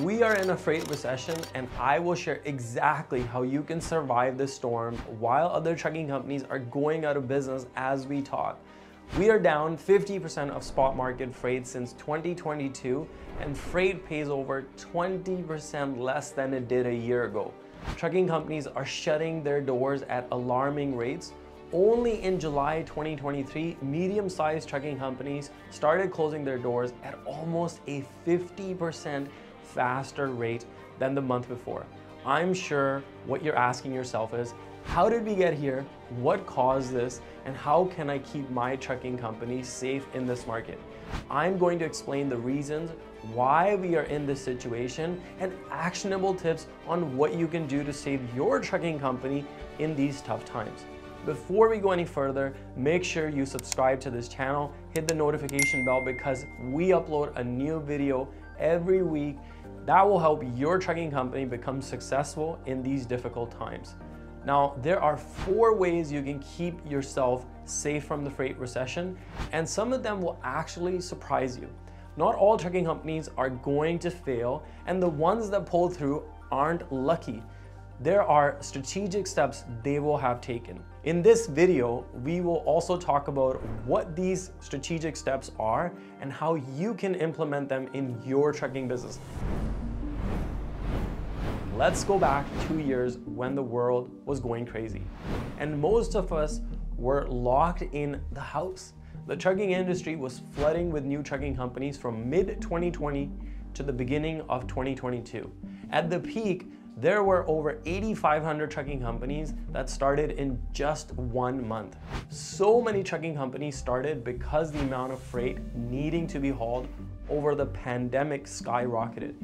We are in a freight recession and I will share exactly how you can survive this storm while other trucking companies are going out of business as we talk. We are down 50% of spot market freight since 2022 and freight pays over 20% less than it did a year ago. Trucking companies are shutting their doors at alarming rates. Only in July 2023, medium-sized trucking companies started closing their doors at almost a 50% faster rate than the month before. I'm sure what you're asking yourself is, how did we get here? What caused this? And how can I keep my trucking company safe in this market? I'm going to explain the reasons why we are in this situation and actionable tips on what you can do to save your trucking company in these tough times. Before we go any further, make sure you subscribe to this channel, hit the notification bell because we upload a new video every week that will help your trucking company become successful in these difficult times. Now, there are four ways you can keep yourself safe from the freight recession, and some of them will actually surprise you. Not all trucking companies are going to fail, and the ones that pull through aren't lucky. There are strategic steps they will have taken. In this video, we will also talk about what these strategic steps are and how you can implement them in your trucking business. Let's go back two years when the world was going crazy. And most of us were locked in the house. The trucking industry was flooding with new trucking companies from mid 2020 to the beginning of 2022. At the peak, there were over 8,500 trucking companies that started in just one month. So many trucking companies started because the amount of freight needing to be hauled over the pandemic skyrocketed.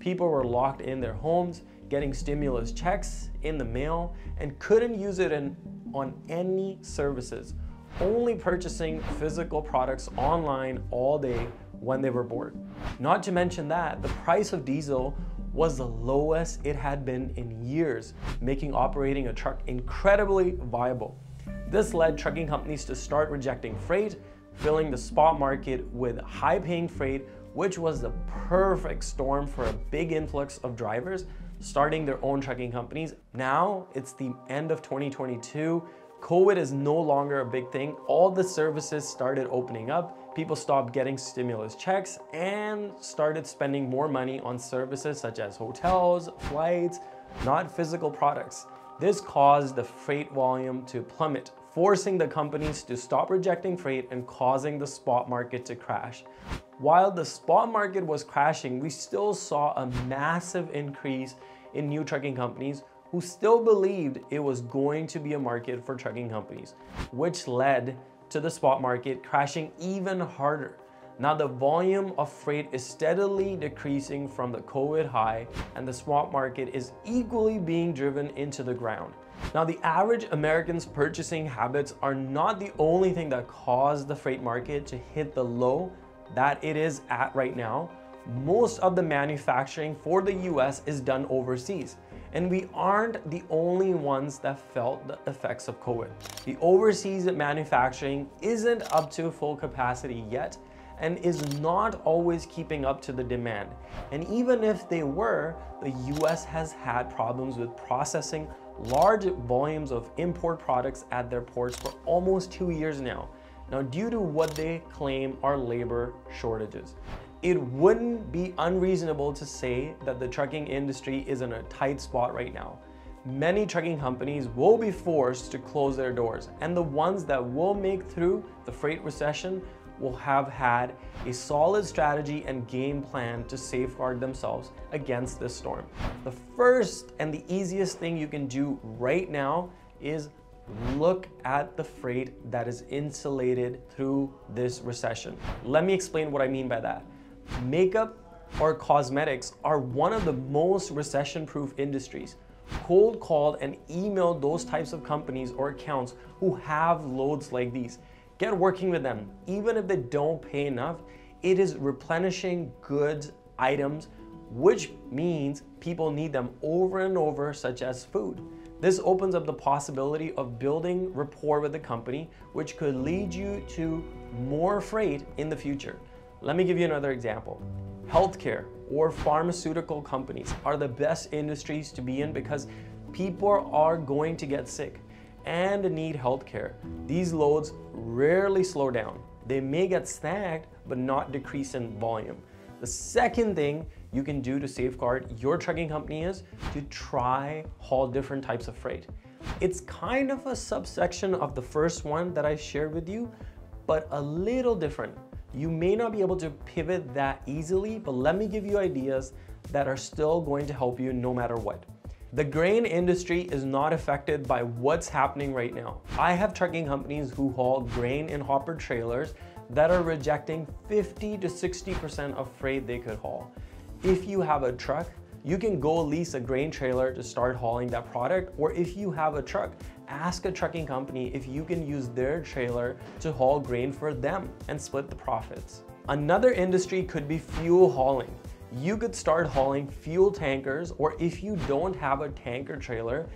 People were locked in their homes, getting stimulus checks in the mail, and couldn't use it in, on any services, only purchasing physical products online all day when they were bored. Not to mention that the price of diesel was the lowest it had been in years, making operating a truck incredibly viable. This led trucking companies to start rejecting freight, filling the spot market with high paying freight, which was the perfect storm for a big influx of drivers starting their own trucking companies. Now it's the end of 2022. COVID is no longer a big thing. All the services started opening up. People stopped getting stimulus checks and started spending more money on services such as hotels, flights, not physical products. This caused the freight volume to plummet, forcing the companies to stop rejecting freight and causing the spot market to crash. While the spot market was crashing, we still saw a massive increase in new trucking companies who still believed it was going to be a market for trucking companies, which led to the spot market crashing even harder. Now the volume of freight is steadily decreasing from the COVID high and the spot market is equally being driven into the ground. Now the average American's purchasing habits are not the only thing that caused the freight market to hit the low that it is at right now. Most of the manufacturing for the US is done overseas. And we aren't the only ones that felt the effects of COVID. The overseas manufacturing isn't up to full capacity yet and is not always keeping up to the demand. And even if they were, the US has had problems with processing large volumes of import products at their ports for almost two years now. Now, due to what they claim are labor shortages, it wouldn't be unreasonable to say that the trucking industry is in a tight spot right now. Many trucking companies will be forced to close their doors, and the ones that will make through the freight recession will have had a solid strategy and game plan to safeguard themselves against this storm. The first and the easiest thing you can do right now is look at the freight that is insulated through this recession. Let me explain what I mean by that. Makeup or cosmetics are one of the most recession-proof industries. Cold called and emailed those types of companies or accounts who have loads like these. Get working with them. Even if they don't pay enough, it is replenishing goods, items, which means people need them over and over, such as food. This opens up the possibility of building rapport with the company, which could lead you to more freight in the future. Let me give you another example. Healthcare. or pharmaceutical companies are the best industries to be in because people are going to get sick and need healthcare. These loads rarely slow down. They may get snagged, but not decrease in volume. The second thing you can do to safeguard your trucking company is to try haul different types of freight. It's kind of a subsection of the first one that I shared with you, but a little different. You may not be able to pivot that easily, but let me give you ideas that are still going to help you no matter what. The grain industry is not affected by what's happening right now. I have trucking companies who haul grain in hopper trailers that are rejecting 50 to 60% of freight they could haul. If you have a truck, you can go lease a grain trailer to start hauling that product, or if you have a truck, ask a trucking company if you can use their trailer to haul grain for them and split the profits. Another industry could be fuel hauling you could start hauling fuel tankers or if you don't have a tanker trailer,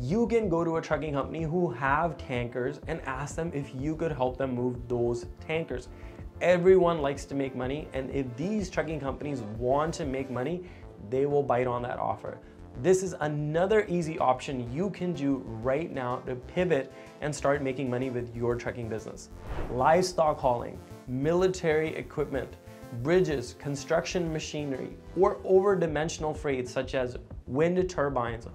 you can go to a trucking company who have tankers and ask them if you could help them move those tankers. Everyone likes to make money and if these trucking companies want to make money, they will bite on that offer. This is another easy option you can do right now to pivot and start making money with your trucking business. Livestock hauling, military equipment, bridges, construction machinery, or over-dimensional freight such as wind turbines,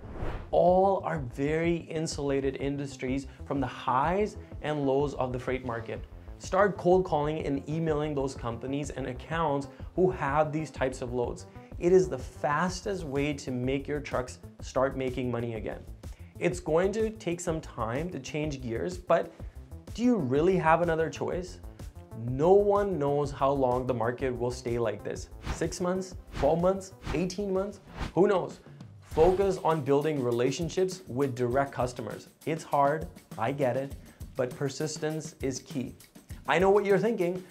all are very insulated industries from the highs and lows of the freight market. Start cold calling and emailing those companies and accounts who have these types of loads. It is the fastest way to make your trucks start making money again. It's going to take some time to change gears, but do you really have another choice? No one knows how long the market will stay like this. Six months, 12 months, 18 months, who knows? Focus on building relationships with direct customers. It's hard, I get it, but persistence is key. I know what you're thinking.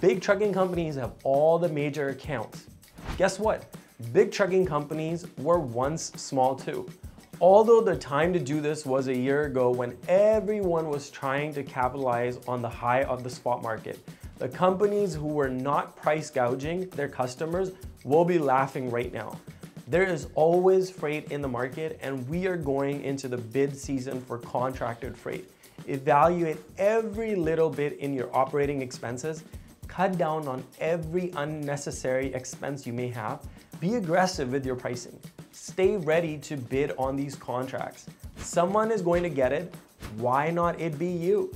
Big trucking companies have all the major accounts. Guess what? Big trucking companies were once small too. Although the time to do this was a year ago when everyone was trying to capitalize on the high of the spot market, the companies who were not price gouging their customers will be laughing right now. There is always freight in the market and we are going into the bid season for contracted freight. Evaluate every little bit in your operating expenses, cut down on every unnecessary expense you may have, be aggressive with your pricing stay ready to bid on these contracts. Someone is going to get it. Why not it be you?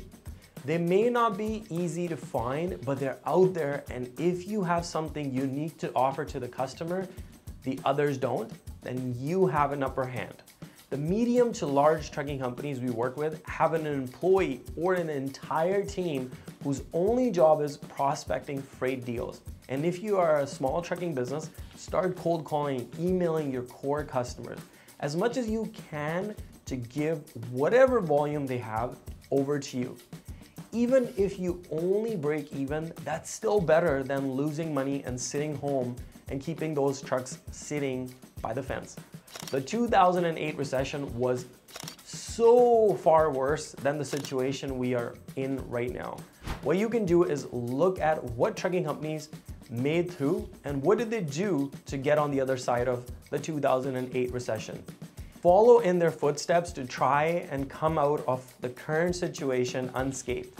They may not be easy to find, but they're out there. And if you have something unique to offer to the customer, the others don't, then you have an upper hand. The medium to large trucking companies we work with have an employee or an entire team whose only job is prospecting freight deals. And if you are a small trucking business, start cold calling, emailing your core customers as much as you can to give whatever volume they have over to you. Even if you only break even, that's still better than losing money and sitting home and keeping those trucks sitting by the fence. The 2008 recession was so far worse than the situation we are in right now. What you can do is look at what trucking companies made through and what did they do to get on the other side of the 2008 recession. Follow in their footsteps to try and come out of the current situation unscathed.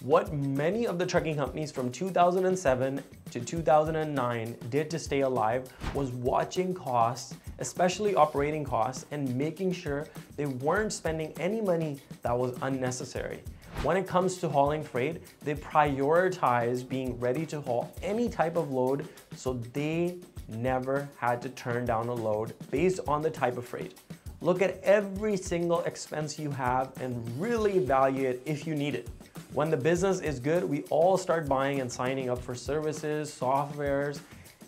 What many of the trucking companies from 2007 to 2009 did to stay alive was watching costs, especially operating costs, and making sure they weren't spending any money that was unnecessary. When it comes to hauling freight, they prioritize being ready to haul any type of load so they never had to turn down a load based on the type of freight. Look at every single expense you have and really evaluate if you need it. When the business is good, we all start buying and signing up for services, softwares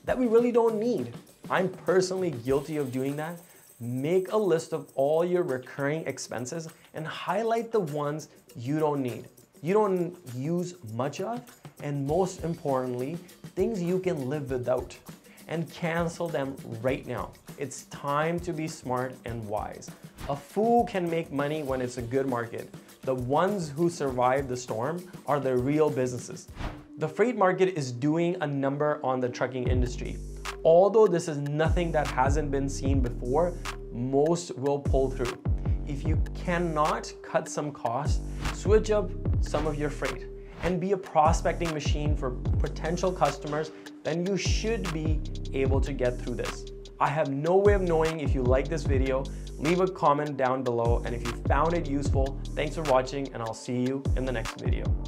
that we really don't need. I'm personally guilty of doing that. Make a list of all your recurring expenses and highlight the ones you don't need. You don't use much of, and most importantly, things you can live without and cancel them right now. It's time to be smart and wise. A fool can make money when it's a good market. The ones who survive the storm are the real businesses. The freight market is doing a number on the trucking industry. Although this is nothing that hasn't been seen before, most will pull through. If you cannot cut some costs, switch up some of your freight and be a prospecting machine for potential customers, then you should be able to get through this. I have no way of knowing if you like this video. Leave a comment down below and if you found it useful, thanks for watching and I'll see you in the next video.